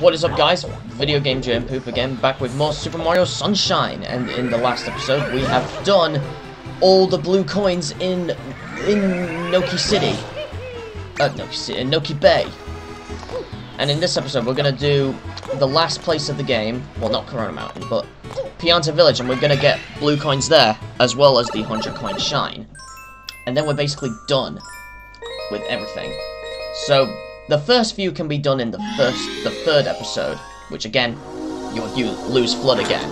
What is up guys? Video Game JN Poop again, back with more Super Mario Sunshine, and in the last episode we have done all the blue coins in in Noki City. Uh, Noki City, in Noki Bay. And in this episode we're gonna do the last place of the game, well not Corona Mountain, but Pianta Village, and we're gonna get blue coins there, as well as the 100 coin shine. And then we're basically done with everything. So, the first few can be done in the first, the third episode, which again, you you lose FLUDD again.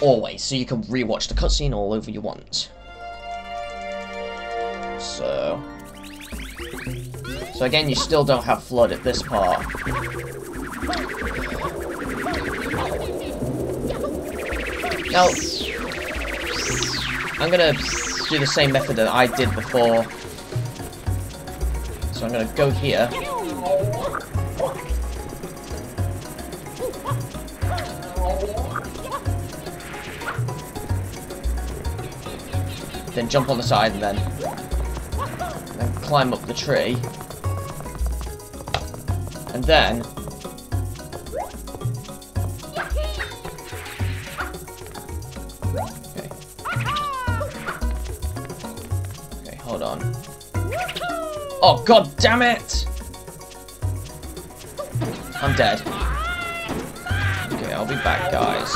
Always, so you can rewatch the cutscene all over you want. So, so again, you still don't have FLUDD at this part. Now, I'm gonna do the same method that I did before so I'm gonna go here. Then jump on the side and then, then climb up the tree. And then Okay. Okay, hold on. Oh, god damn it! I'm dead. Okay, I'll be back, guys.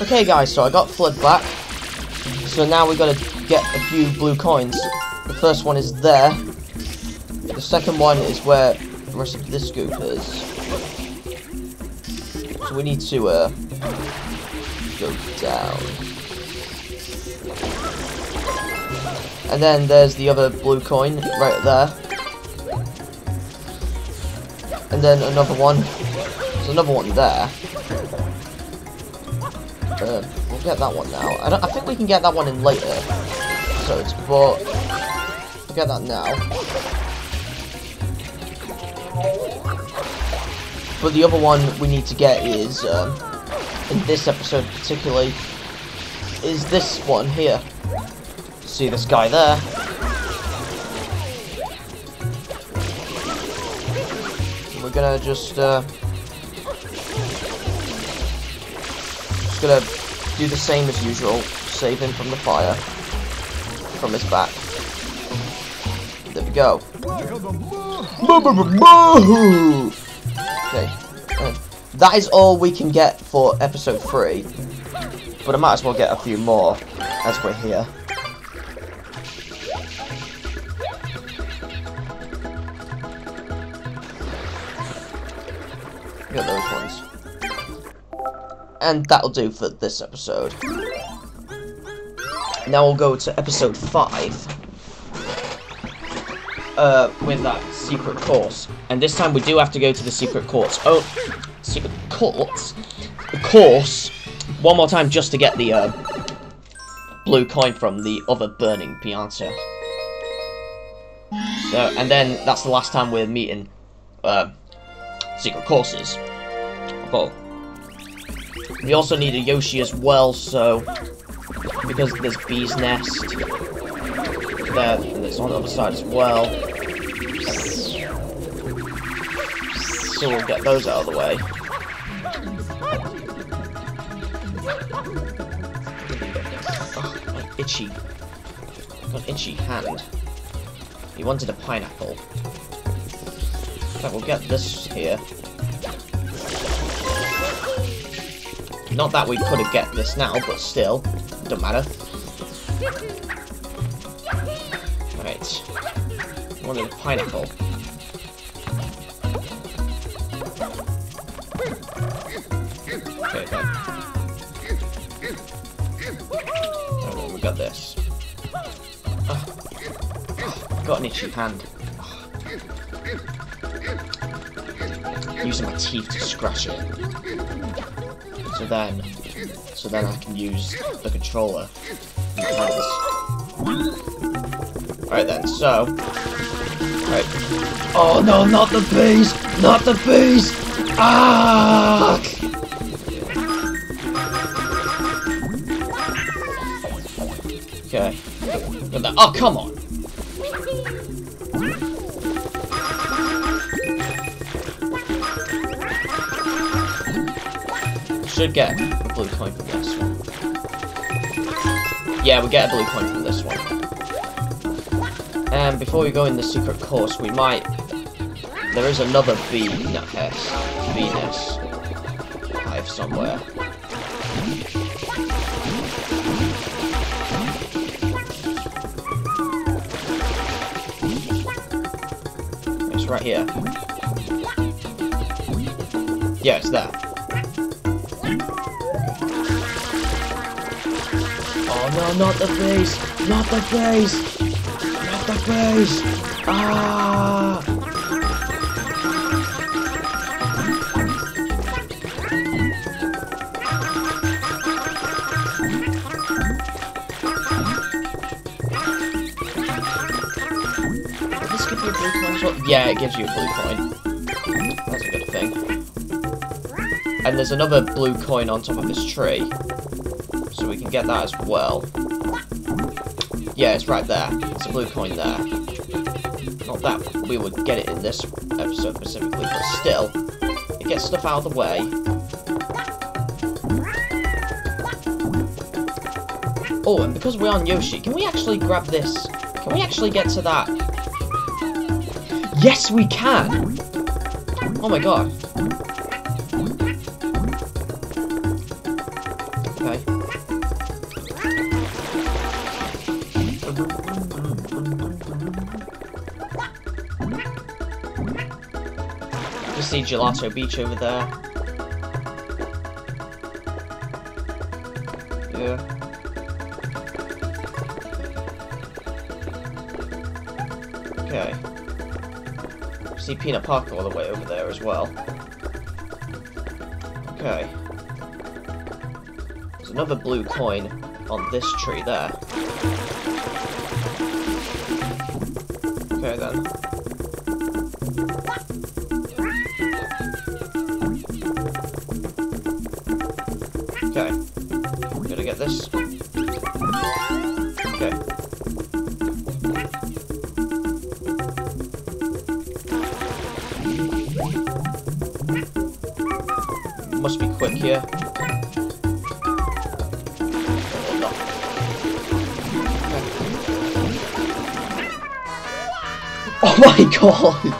Okay, guys, so I got FLUDD back. So now we gotta get a few blue coins. The first one is there. The second one is where the rest of this scoop is. So we need to, uh, go down. And then there's the other blue coin right there. And then another one. There's another one there. Uh, we'll get that one now. I, I think we can get that one in later episodes, but we'll get that now. But the other one we need to get is, um, in this episode particularly, is this one here see this guy there. We're gonna just, uh, just gonna do the same as usual, save him from the fire, from his back. There we go. Okay, uh, that is all we can get for episode 3, but I might as well get a few more as we're here. And that'll do for this episode. Now we'll go to episode 5. Uh, with that secret course. And this time we do have to go to the secret courts. Oh, secret courts? The course. One more time just to get the, uh, blue coin from the other burning Pianta. So, and then that's the last time we're meeting, uh, secret courses. Well, we also need a Yoshi as well, so because there's Bee's Nest there, it's on the other side as well. So we'll get those out of the way. Oh, my itchy, itchy hand. He wanted a pineapple. Okay, we'll get this here. Not that we could have get this now, but still, don't matter. Right. Wanted a pineapple. Okay, then. Oh, we got this. Oh. Oh, got an itchy hand. Ah. Using my teeth to scratch it. So then, so then I can use the controller. Alright then, so. Right. Oh no, not the bees! Not the bees! Ah! Okay. Oh, come on! Should get a blue coin from this one. Yeah, we get a blue coin from this one. And before we go in the secret course, we might... There is another nest, Venus hive somewhere. It's right here. Yeah, it's there. Oh no, not the face! Not the face! Not the face! Ah! Does this give you a blue coin as well? Yeah, it gives you a blue coin. That's a good thing. And there's another blue coin on top of this tree. Get that as well. Yeah, it's right there. It's a blue coin there. Not that we would get it in this episode specifically, but still, it gets stuff out of the way. Oh, and because we're on Yoshi, can we actually grab this? Can we actually get to that? Yes, we can! Oh my god. Okay. See Gelato Beach over there. Yeah. Okay. See Pinna Park all the way over there as well. Okay. There's another blue coin on this tree there. Okay then. My god!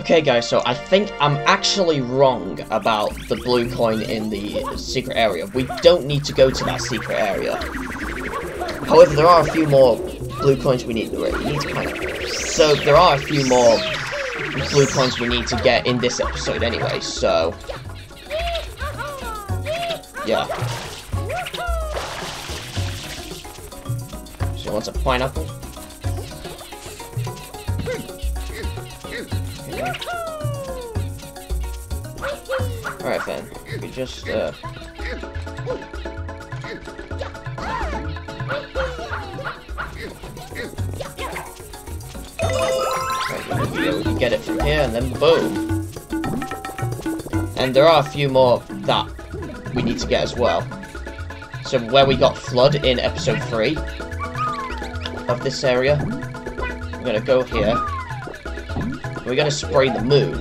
okay guys, so I think I'm actually wrong about the blue coin in the secret area. We don't need to go to that secret area. However, there are a few more blue coins we need, we need to of... So, there are a few more blue coins we need to get in this episode anyway, so... Yeah. Wants a pineapple. Alright then, we just, uh... Get it from here, and then boom. And there are a few more that we need to get as well. So where we got FLUDD in episode 3 of this area, we're gonna go here. We're gonna spray the moon.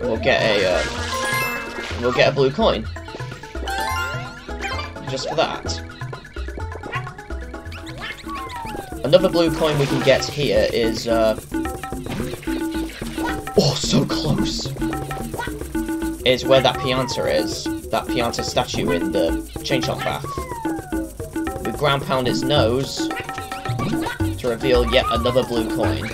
We'll get a, uh, we'll get a blue coin. Just for that. Another blue coin we can get here is, uh... Oh, so close! Is where that Pianta is. That Pianta statue in the Chain Shot Bath. We ground pound its nose to reveal yet another blue coin.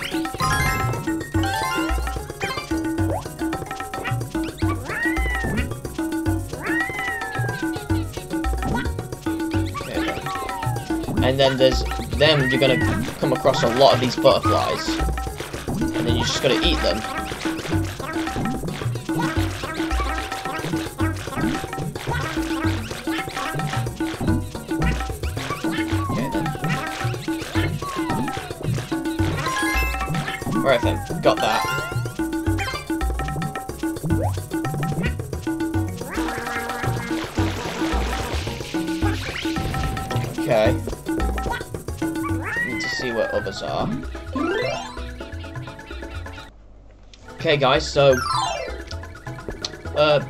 And then there's them you're gonna come across a lot of these butterflies. And then you just gotta eat them. Alright then, got that. Okay. Need to see where others are. Okay, guys, so uh,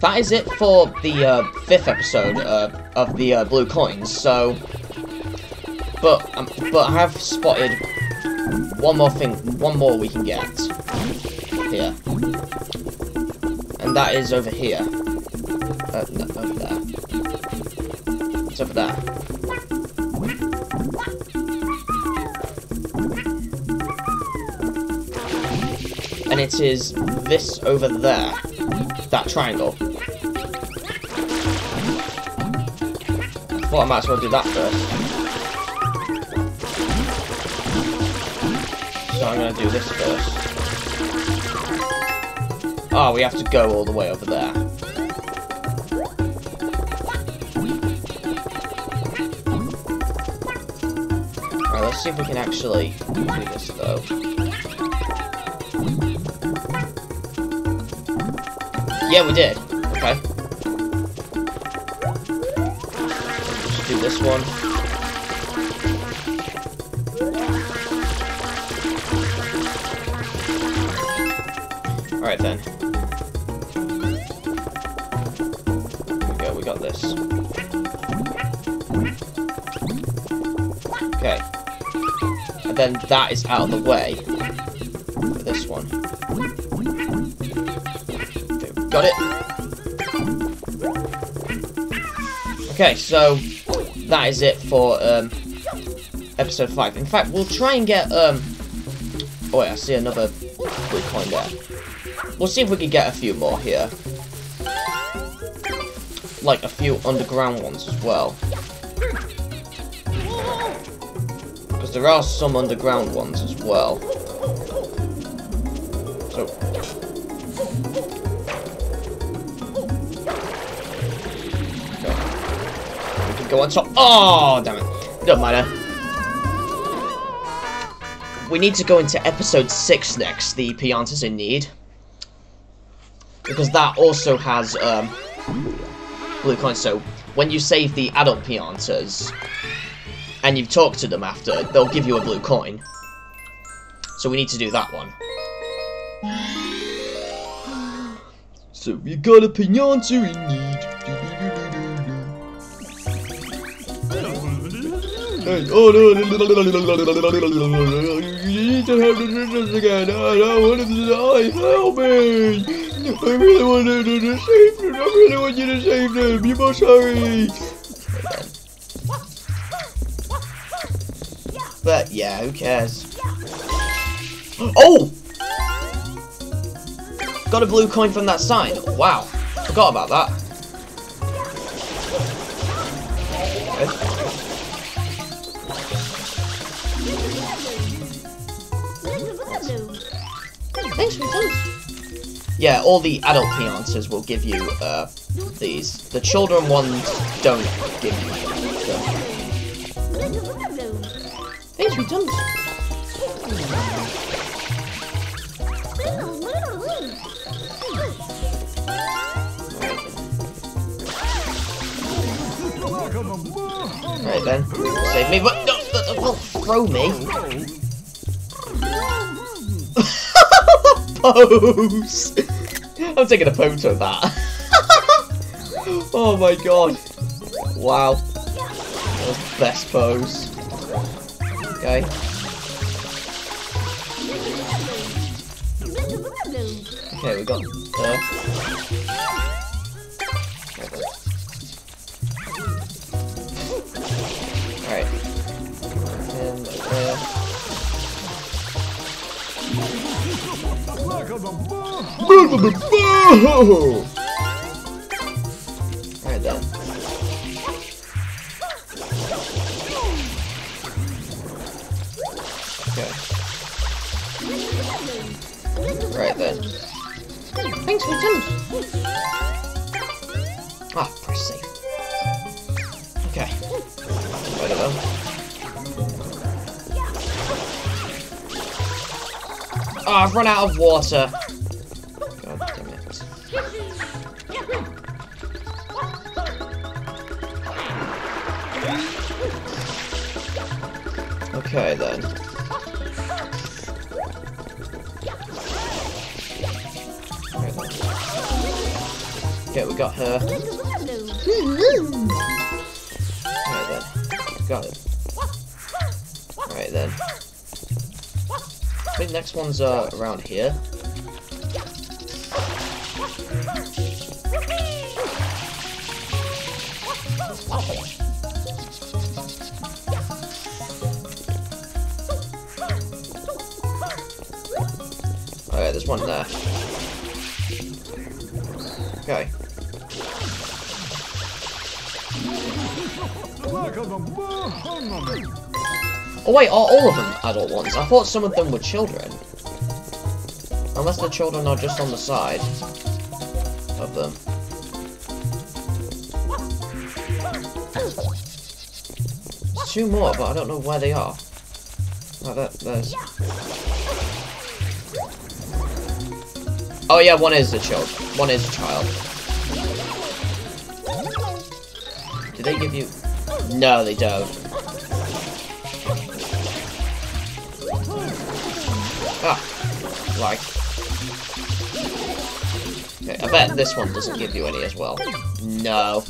that is it for the uh, fifth episode uh, of the uh, blue coins. So, but um, but I have spotted one more thing, one more we can get here, and that is over here. Uh, no, over there. It's over there. And it is this over there. That triangle. I thought I might as well do that first. Gonna do this first. Oh, we have to go all the way over there. Alright, let's see if we can actually do this though. Yeah, we did. Okay. Just do this one. Then that is out of the way. For this one. Okay, got it. Okay, so that is it for um, episode 5. In fact, we'll try and get... Um, oh wait, I see another blue coin there. We'll see if we can get a few more here. Like a few underground ones as well. Because there are some underground ones as well. So... We can go on top. Oh, damn it. Don't matter. We need to go into episode 6 next, the Piantas in Need. Because that also has um, blue coins. So when you save the adult Piantas and you've talked to them after, they'll give you a blue coin. So we need to do that one. So we got a Pianta in need. And, oh no, you to have the again. I don't. Help me! I really want to save them. I really want you to save them. You must But yeah, who cares? Oh! Got a blue coin from that sign. Wow. Forgot about that. Thanks for Yeah, all the adult Piantas will give you uh, these. The children ones don't give you Thanks Alright then, save me, but no, don't throw me. pose! I'm taking a photo of that. oh my god. Wow. That was the best pose. Okay. Okay, we got uh, Alright. And Alright Then. Thanks for the Ah, press safe. Okay. Right. Oh, I've run out of water. Her. Alright then. Got it. Alright then. I think next one's uh, around here. Alright, there's one there. Okay. Oh wait, are all of them adult ones? I thought some of them were children. Unless the children are just on the side of them. There's two more, but I don't know where they are. Oh, that, there's... Oh yeah, one is a child. One is a child. Give you... No, they don't. Ah, right. Okay, I bet this one doesn't give you any as well. No.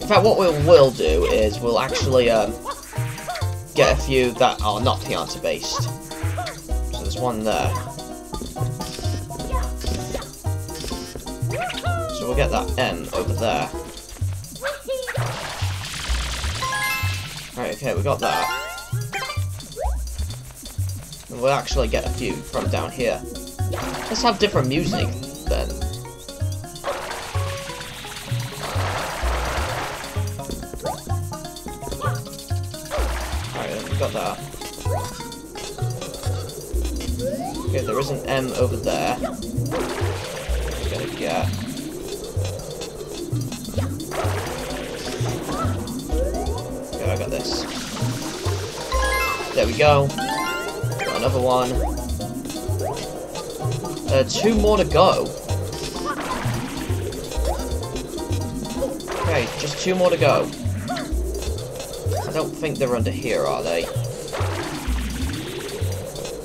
In fact, what we will do is we'll actually um, get a few that are not Pianta based. So there's one there. We'll get that M over there. Right, okay, we got that. And we'll actually get a few from down here. Let's have different music, then. Alright, we got that. Okay, there is an M over there. We're gonna get... There we go. Got another one. Uh, two more to go. Okay, just two more to go. I don't think they're under here, are they?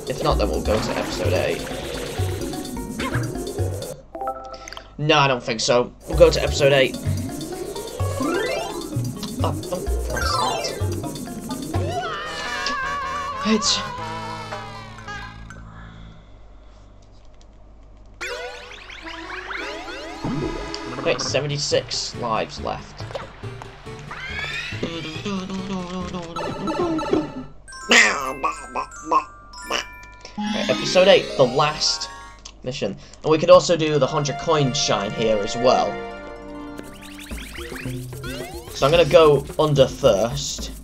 If not, then we'll go to episode 8. No, I don't think so. We'll go to episode 8. Right. Okay, 76 lives left. Episode 8, the last mission. And we could also do the 100 coin shine here as well. So I'm gonna go under first.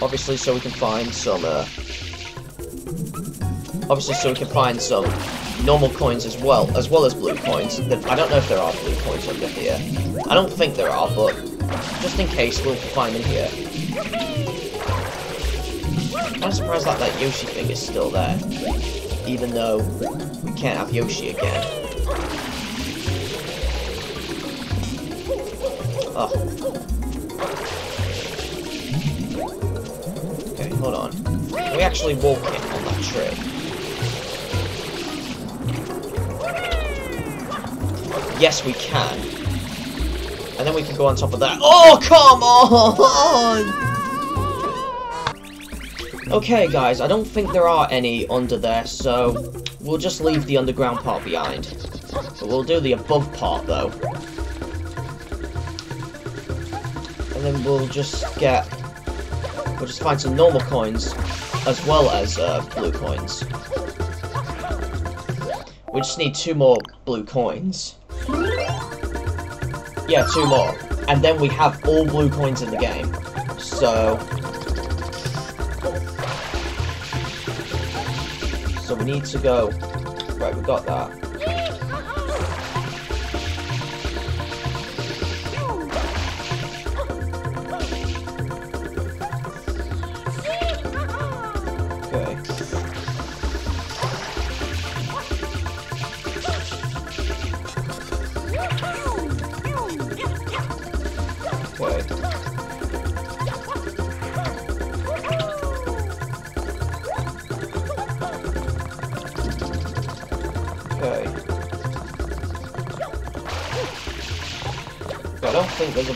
Obviously, so we can find some, uh, obviously so we can find some normal coins as well, as well as blue coins. I don't know if there are blue coins under here. I don't think there are, but just in case, we'll find them here. I'm surprised that that Yoshi thing is still there, even though we can't have Yoshi again. Oh. We actually walk in on that tree? Yes, we can. And then we can go on top of that. Oh, come on! Okay, guys, I don't think there are any under there, so we'll just leave the underground part behind. But we'll do the above part, though. And then we'll just get... We'll just find some normal coins, as well as uh, blue coins. We just need two more blue coins. Yeah, two more. And then we have all blue coins in the game. So... So we need to go... Right, we got that.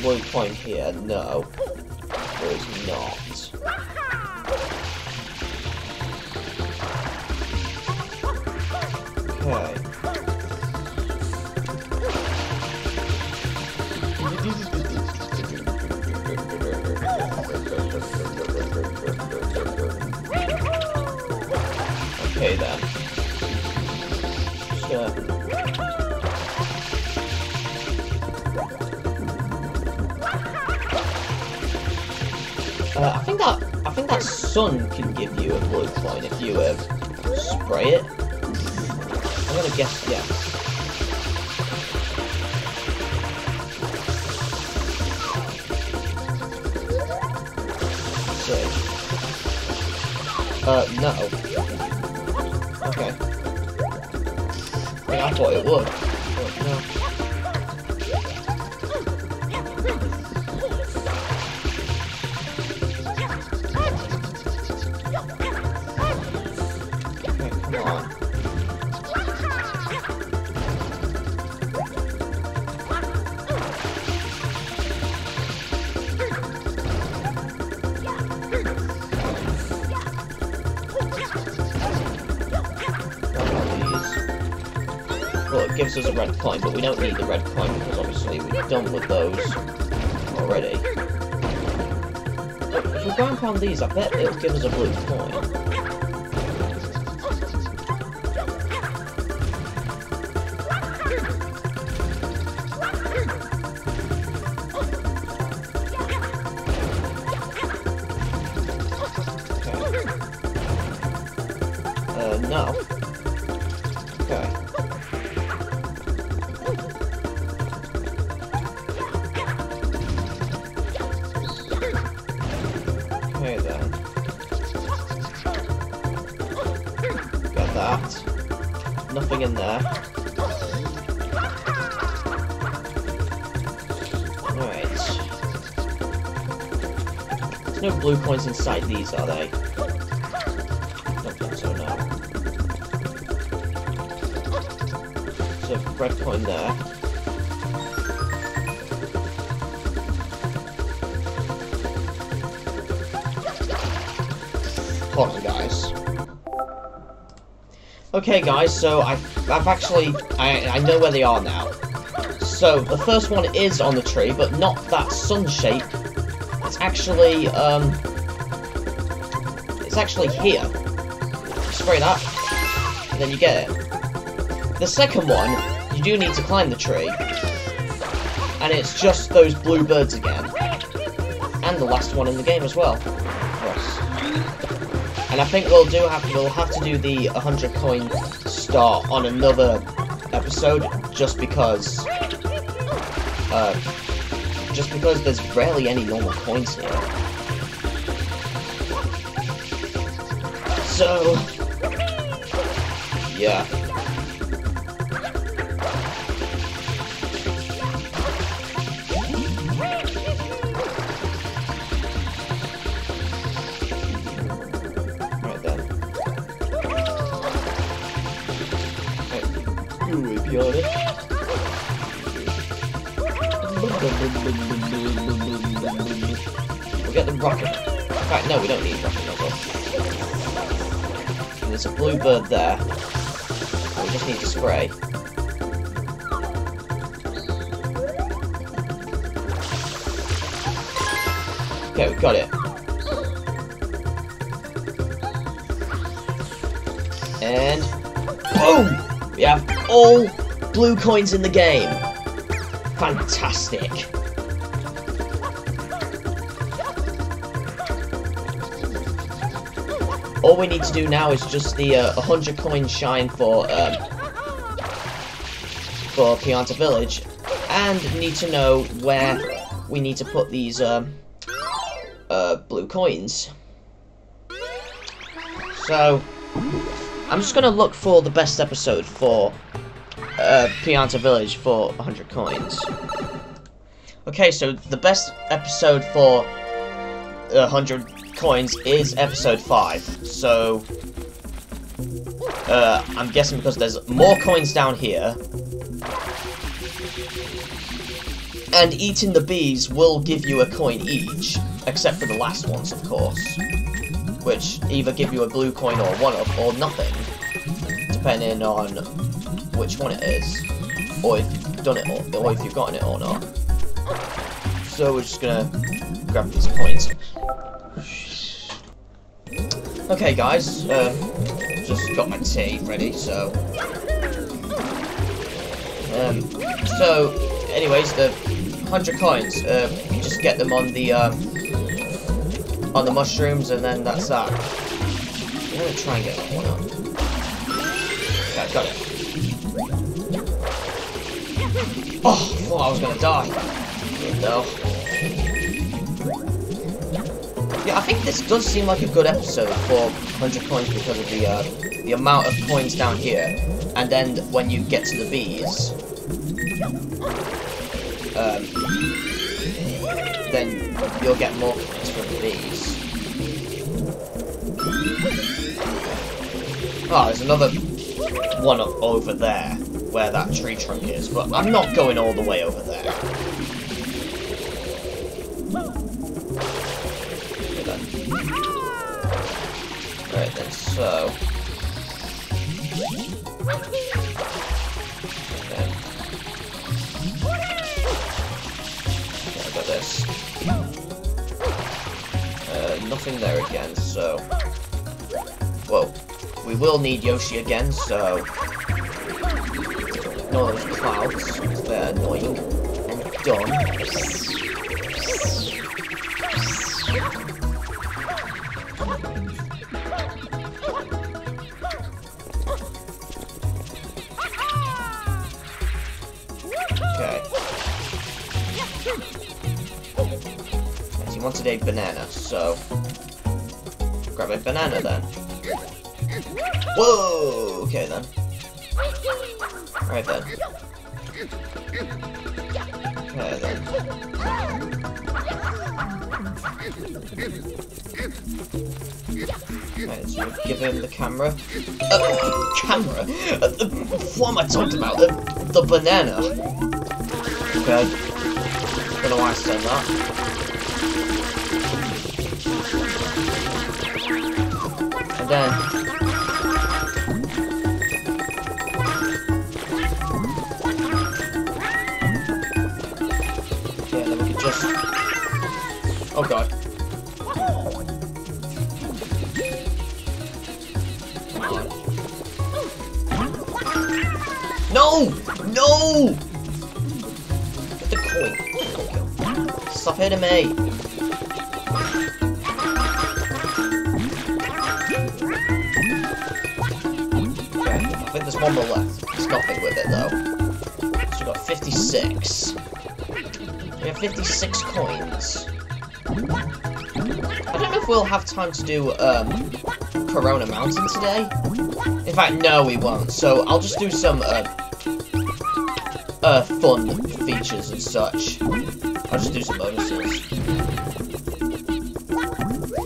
Blue coin here. No, I'm gonna guess yes. Uh, no. Okay. I I thought it would. But no. Gives us a red coin, but we don't need the red coin because obviously we're done with those already. If we go and pound these, I bet it'll give us a blue coin. In there. Alright. There's no blue coins inside these, are they? Don't think so, no. So, red coin there. Hold on, guys. Okay, guys, so I've, I've actually... I, I know where they are now. So, the first one is on the tree, but not that sun shape. It's actually, um... It's actually here. Spray that, and then you get it. The second one, you do need to climb the tree. And it's just those blue birds again. And the last one in the game as well. And I think we'll do have we'll have to do the 100 coin start on another episode just because uh, just because there's rarely any normal coins here. So yeah. We'll get the rocket. In fact, no, we don't need rocket nozzle. There's a blue bird there. We just need to spray. Okay, we got it. And boom! We have all blue coins in the game. Fantastic. All we need to do now is just the uh, 100 coin shine for um, for Pianta Village, and need to know where we need to put these um, uh, blue coins. So, I'm just gonna look for the best episode for uh, Pianta Village for 100 coins. Okay, so the best episode for uh, 100 coins is episode 5. So, uh, I'm guessing because there's more coins down here. And eating the bees will give you a coin each, except for the last ones, of course. Which either give you a blue coin or one up, or nothing. Depending on which one it is. Or if you've done it, or, or if you've gotten it or not. So we're just gonna grab these coins. Okay guys, uh, just got my tea ready, so... Um, so, anyways, the 100 coins, uh, you just get them on the, um, on the mushrooms, and then that's that. I'm gonna try and get that one up. Yeah, got it. Oh, I thought I was gonna die. No. Yeah, I think this does seem like a good episode for 100 coins because of the uh, the amount of coins down here, and then when you get to the bees, um, then you'll get more coins from the bees. Oh, there's another one up over there, where that tree trunk is, but I'm not going all the way over there. Okay. Got this. Uh, nothing there again, so... Whoa. We will need Yoshi again, so... Ignore those clouds, they're annoying. And done. A banana, so... Grab a banana then. Whoa! Okay then. Right then. Okay then. Right, so give him the camera. Uh, camera? Uh, the, what am I talking about? The, the banana. Okay. Don't know why I said that. Then... Yeah, then we just... Oh god. No! No! Get the coin. Stop hitting me. One more left. There's nothing with it though. So we got 56. We have 56 coins. I don't know if we'll have time to do um, Corona Mountain today. In fact, no, we won't. So I'll just do some uh, uh, fun features and such. I'll just do some bonuses.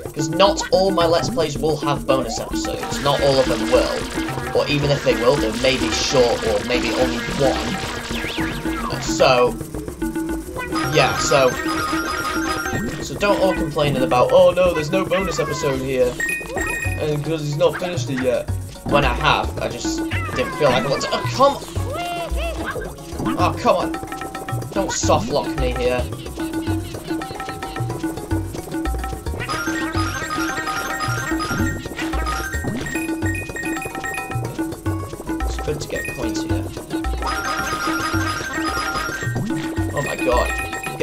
Because not all my Let's Plays will have bonus episodes. Not all of them will. Or even if they will, they may be short or maybe only one. So, yeah, so... So don't all complaining about, oh no, there's no bonus episode here. And because he's not finished it yet. When I have, I just didn't feel like I wanted to. Oh, come Oh, come on. Don't soft lock me here.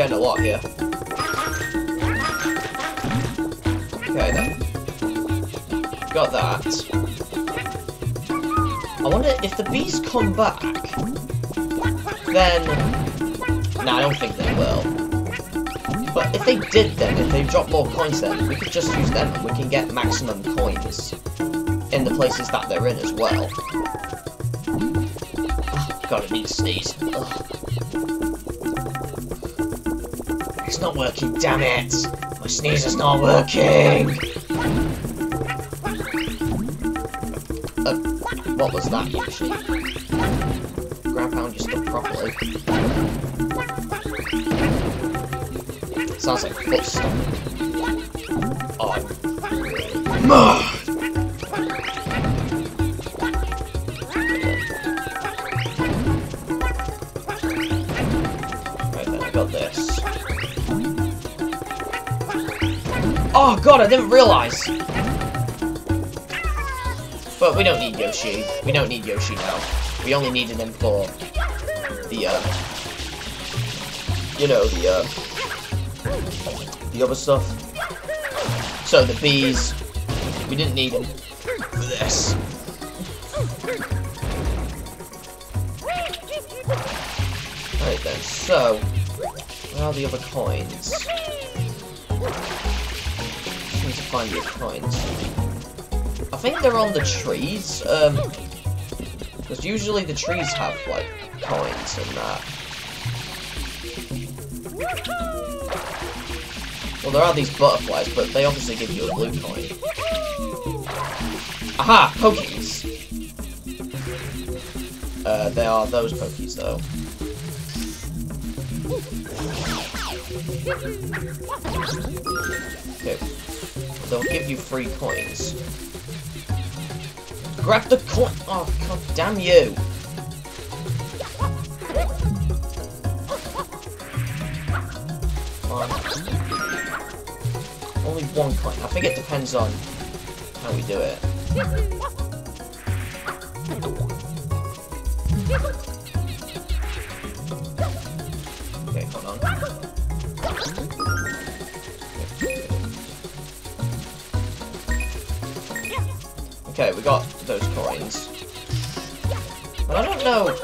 Getting a lot here. Okay then. Got that. I wonder if the bees come back, then... Nah, I don't think they will. But if they did then, if they drop more coins then, we could just use them and we can get maximum coins in the places that they're in as well. Oh, God, I need to sneeze. Ugh. Not working, damn it! My sneezer's not working! Uh, what was that usually? Ground pound your stuff properly. Sounds like footsteps. Oh, mad. Oh god, I didn't realise! But we don't need Yoshi. We don't need Yoshi now. We only needed him for the, uh, you know, the, uh, the other stuff. So, the bees, we didn't need him for this. Right then, so, where are the other coins? Find other coins. I think they're on the trees, um, because usually the trees have, like, coins and that. Well, there are these butterflies, but they obviously give you a blue coin. Aha! Pokeys! Uh, they are those Pokeys, though. Okay. They'll give you free coins. Grab the coin! Oh, god damn you! Only one coin. I think it depends on how we do it. Coins. But I don't know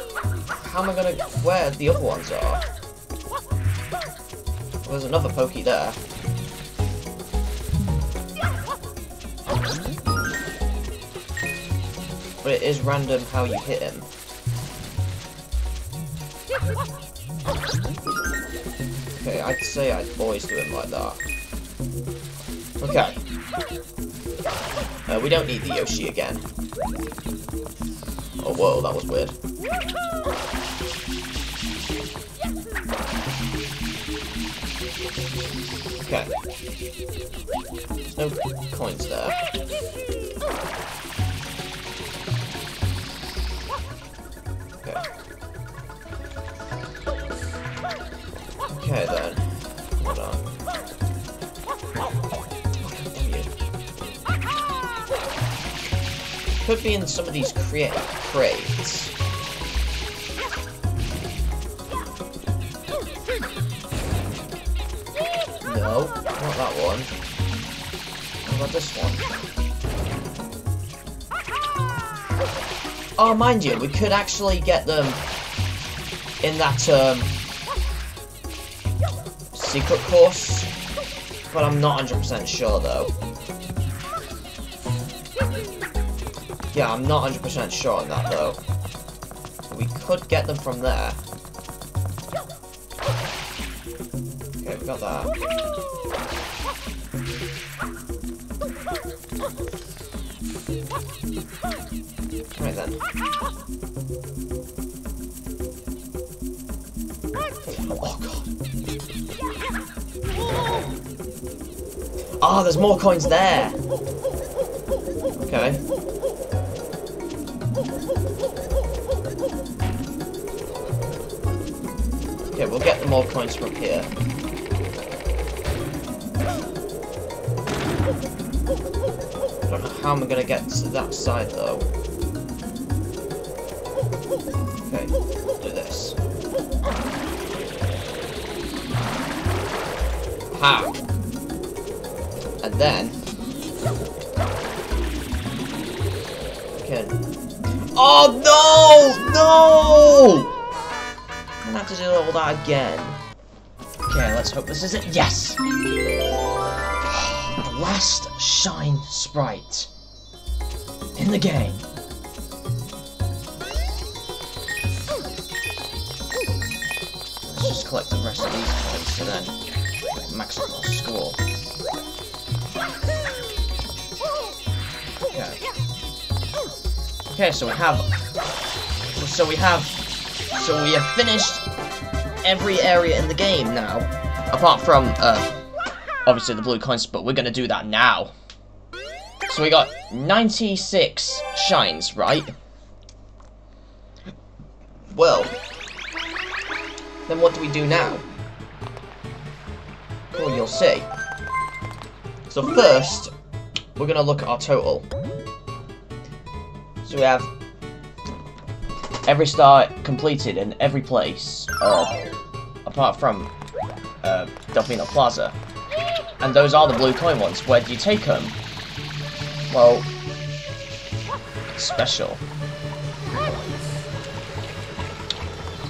how am I gonna where the other ones are. Well, there's another pokey there. But it is random how you hit him. Okay, I'd say I'd always do him like that. Okay. Uh, we don't need the Yoshi again. Oh, whoa, that was weird. Okay. There's no coins there. Okay. Okay then. Could me in some of these crea crates. No, not that one. What about this one? Oh, mind you, we could actually get them in that um, secret course, but I'm not 100% sure though. Yeah, I'm not 100% sure on that though. We could get them from there. Okay, we got that. Right then. Oh god. Ah, there's more coins there. Okay. Okay, we'll get the more coins from here. I don't know how I'm gonna get to that side though. Okay, do this. Ha! And then Oh no! No! I'm gonna have to do all that again. Okay, let's hope this is it. Yes! the last shine sprite in the game. Let's just collect the rest of these points to then max up our score. Okay, so we have so we have so we have finished every area in the game now. apart from, uh, obviously the blue coins, but we're gonna do that now. So we got 96 shines, right? Well, then what do we do now? Well, you'll see. So first, we're gonna look at our total. So we have every star completed in every place, uh, apart from uh, Delfino Plaza. And those are the blue coin ones. Where do you take them? Well, special.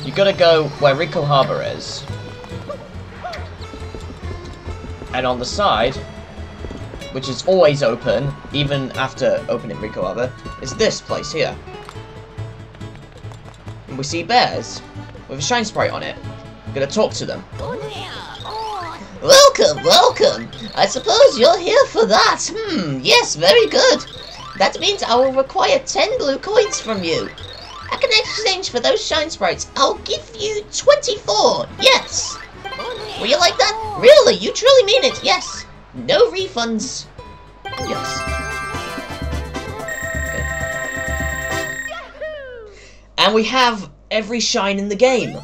You gotta go where Ricco Harbor is. And on the side, which is always open, even after opening Ricco Harbor, is this place here. And we see bears with a shine sprite on it. I'm gonna talk to them. Welcome, welcome. I suppose you're here for that. Hmm, yes, very good. That means I will require 10 blue coins from you. I can exchange for those shine sprites. I'll give you 24. Yes. Will you like that? Really? You truly mean it? Yes. No refunds. Yes. And we have every shine in the game.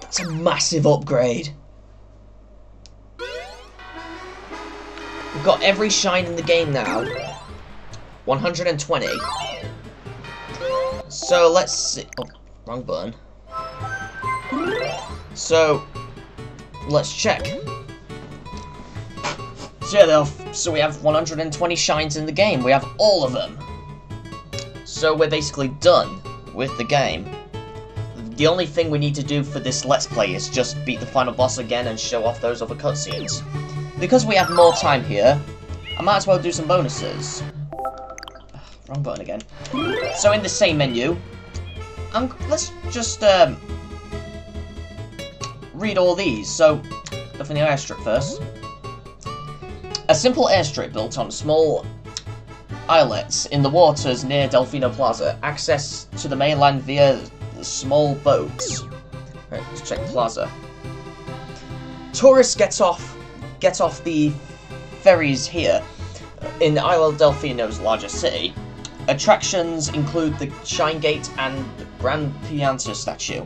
That's a massive upgrade. We've got every shine in the game now. 120. So let's see. Oh, wrong button. So let's check. So yeah, so we have 120 shines in the game. We have all of them. So we're basically done with the game. The only thing we need to do for this Let's Play is just beat the final boss again and show off those other cutscenes. Because we have more time here, I might as well do some bonuses. Wrong button again. So in the same menu, um, let's just um, read all these. So, the the airstrip first. A simple airstrip built on small islets in the waters near Delfino Plaza. Access to the mainland via small boats. Right, let's check Plaza. Tourists get off get off the ferries here in Isle Delfino's largest city. Attractions include the Shine Gate and the Grand Pianta statue.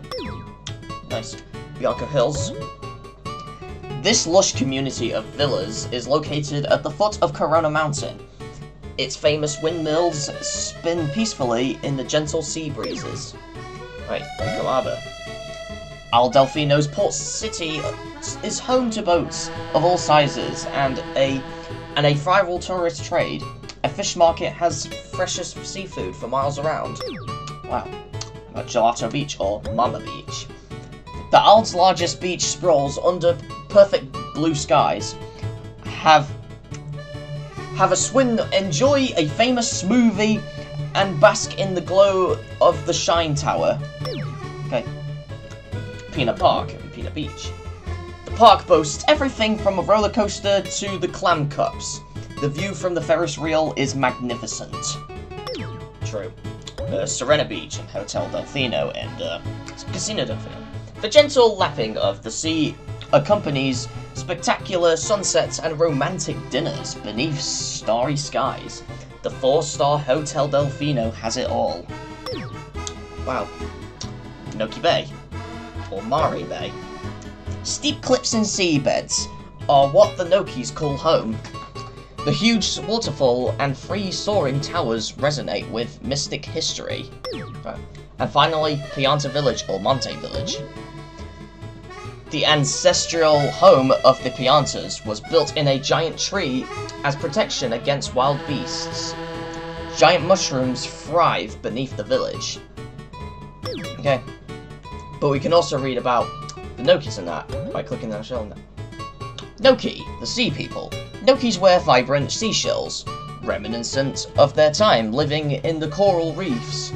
Nice. Bianco Hills. This lush community of villas is located at the foot of Corona Mountain. Its famous windmills spin peacefully in the gentle sea breezes. Right, Arbor. Al Delfino's port city is home to boats of all sizes and a and a thriving tourist trade. A fish market has freshest seafood for miles around. Wow. At Gelato Beach or Mamma Beach. The Ald's largest beach sprawls under perfect blue skies. Have have a swim, enjoy a famous smoothie, and bask in the glow of the Shine Tower. Okay. Pinna Park and Pinna Beach. The park boasts everything from a roller coaster to the clam cups. The view from the Ferris wheel is magnificent. True. Uh, Sirena Beach and Hotel Delfino and uh, Casino Delfino. The gentle lapping of the sea accompanies spectacular sunsets and romantic dinners beneath starry skies. The four-star Hotel Delfino has it all. Wow. Noki Bay. Or Mare Bay. Steep cliffs and seabeds are what the Nokis call home, the huge waterfall and three soaring towers resonate with mystic history. And finally, Pianta Village, or Monte Village. The ancestral home of the Piantas was built in a giant tree as protection against wild beasts. Giant mushrooms thrive beneath the village. Okay. But we can also read about the Nokis in that by clicking that shell. Noki, the sea people. Nokis wear vibrant seashells, reminiscent of their time living in the coral reefs.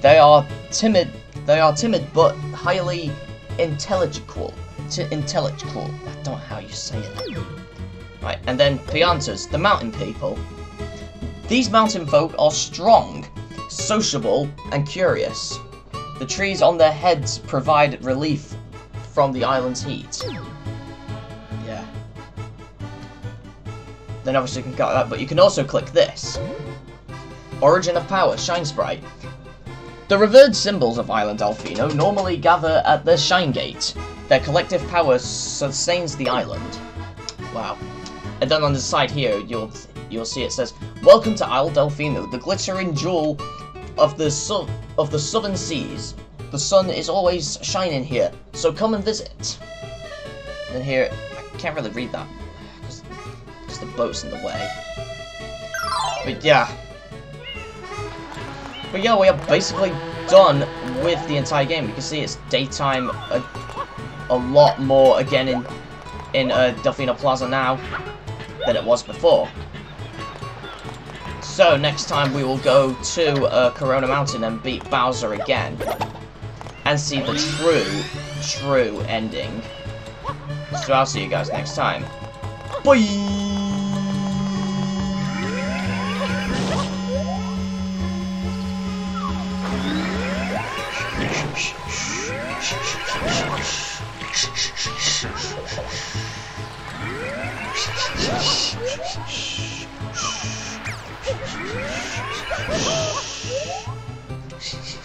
They are timid. They are timid but highly intelligible. To intelligible. I don't know how you say it. Right, and then Piantas, the mountain people. These mountain folk are strong, sociable, and curious. The trees on their heads provide relief from the island's heat. Yeah. Then obviously you can cut that, but you can also click this. Origin of Power, Shine Sprite. The revered symbols of Island Delfino normally gather at the Shine Gate. Their collective power sustains the island. Wow. And then on the side here, you'll you'll see it says, "Welcome to Isle Delfino, the glittering jewel of the su- of the southern seas. The sun is always shining here, so come and visit." And here, I can't really read that because the boat's in the way. But yeah. But yeah, we are basically done with the entire game. You can see it's daytime a, a lot more again in in uh, Delfino Plaza now than it was before. So next time we will go to uh, Corona Mountain and beat Bowser again. And see the true, true ending. So I'll see you guys next time. Bye! Shh, shh, shh,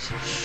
shh.